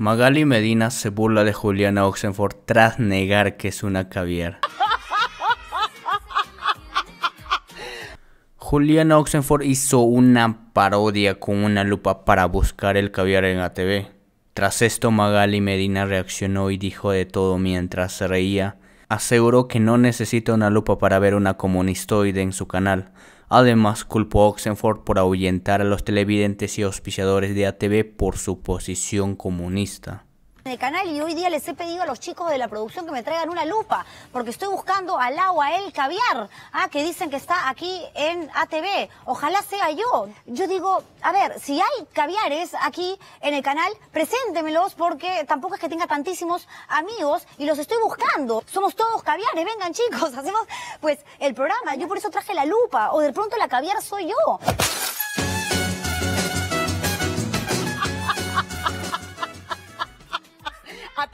Magali Medina se burla de Juliana Oxenford tras negar que es una caviar. Juliana Oxenford hizo una parodia con una lupa para buscar el caviar en ATV. Tras esto Magali Medina reaccionó y dijo de todo mientras se reía. Aseguró que no necesita una lupa para ver una comunistoide en su canal, Además, culpó a Oxenford por ahuyentar a los televidentes y auspiciadores de ATV por su posición comunista el canal y hoy día les he pedido a los chicos de la producción que me traigan una lupa, porque estoy buscando al agua el caviar, ah, que dicen que está aquí en ATV. Ojalá sea yo. Yo digo, a ver, si hay caviares aquí en el canal, preséntemelos porque tampoco es que tenga tantísimos amigos y los estoy buscando. Somos todos caviares, vengan chicos, hacemos pues el programa. Yo por eso traje la lupa, o de pronto la caviar soy yo.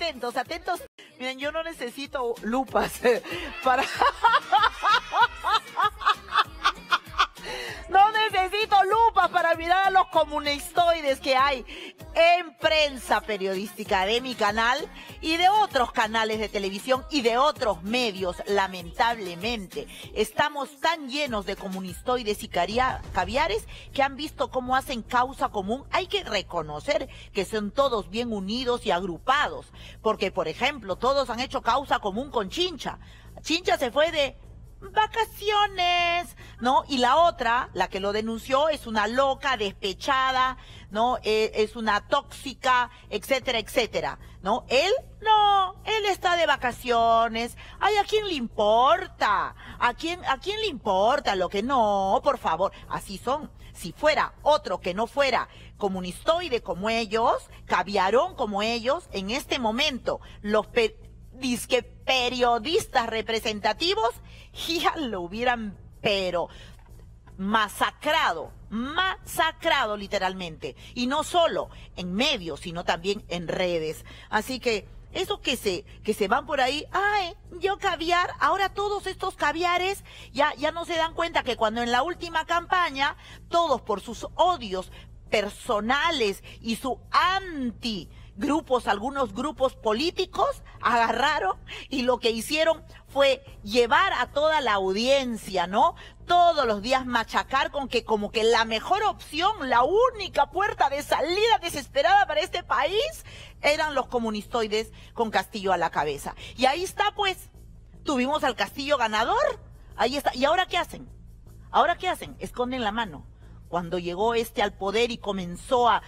Atentos, atentos. Miren, yo no necesito lupas para... No necesito lupas para mirar a los comunistoides que hay en prensa periodística de mi canal y de otros canales de televisión y de otros medios, lamentablemente. Estamos tan llenos de comunistoides y caviares que han visto cómo hacen causa común. Hay que reconocer que son todos bien unidos y agrupados, porque por ejemplo, todos han hecho causa común con Chincha. Chincha se fue de vacaciones, ¿no? Y la otra, la que lo denunció, es una loca, despechada, ¿no? Eh, es una tóxica, etcétera, etcétera, ¿no? Él, no, él está de vacaciones. Ay, ¿a quién le importa? ¿A quién, a quién le importa lo que no? Por favor, así son. Si fuera otro que no fuera comunistoide como ellos, caviarón como ellos, en este momento los disque periodistas representativos ya lo hubieran, pero masacrado, masacrado literalmente. Y no solo en medios, sino también en redes. Así que eso que se, que se van por ahí, ay, yo caviar, ahora todos estos caviares ya, ya no se dan cuenta que cuando en la última campaña, todos por sus odios personales y su anti grupos, algunos grupos políticos agarraron y lo que hicieron fue llevar a toda la audiencia, ¿no? Todos los días machacar con que como que la mejor opción, la única puerta de salida desesperada para este país eran los comunistoides con Castillo a la cabeza. Y ahí está pues, tuvimos al Castillo ganador, ahí está. ¿Y ahora qué hacen? ¿Ahora qué hacen? Esconden la mano. Cuando llegó este al poder y comenzó a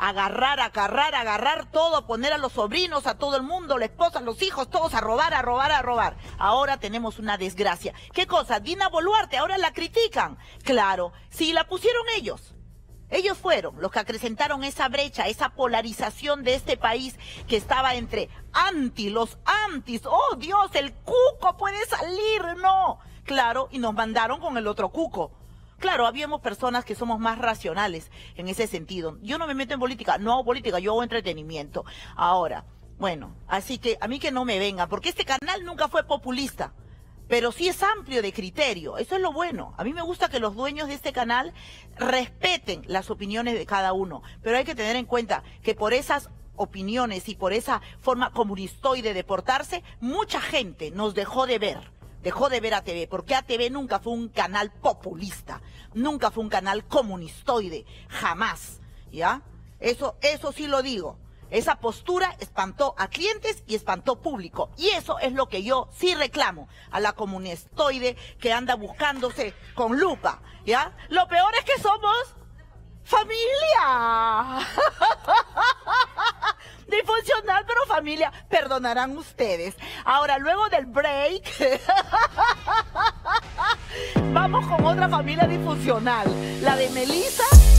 agarrar, agarrar, agarrar todo, poner a los sobrinos, a todo el mundo, la esposa, los hijos, todos a robar, a robar, a robar. Ahora tenemos una desgracia. ¿Qué cosa? Dina Boluarte, ahora la critican. Claro, sí, la pusieron ellos. Ellos fueron los que acrecentaron esa brecha, esa polarización de este país que estaba entre anti, los antis. Oh Dios, el cuco puede salir, no. Claro, y nos mandaron con el otro cuco. Claro, habíamos personas que somos más racionales en ese sentido. Yo no me meto en política, no hago política, yo hago entretenimiento. Ahora, bueno, así que a mí que no me venga, porque este canal nunca fue populista, pero sí es amplio de criterio, eso es lo bueno. A mí me gusta que los dueños de este canal respeten las opiniones de cada uno, pero hay que tener en cuenta que por esas opiniones y por esa forma comunistoide de portarse, mucha gente nos dejó de ver dejó de ver a TV, porque ATV nunca fue un canal populista, nunca fue un canal comunistoide, jamás, ¿ya? Eso, eso sí lo digo. Esa postura espantó a clientes y espantó público. Y eso es lo que yo sí reclamo a la comunistoide que anda buscándose con lupa, ¿ya? Lo peor es que somos familia. Disfuncional, pero familia, perdonarán ustedes. Ahora, luego del break, vamos con otra familia disfuncional, la de Melissa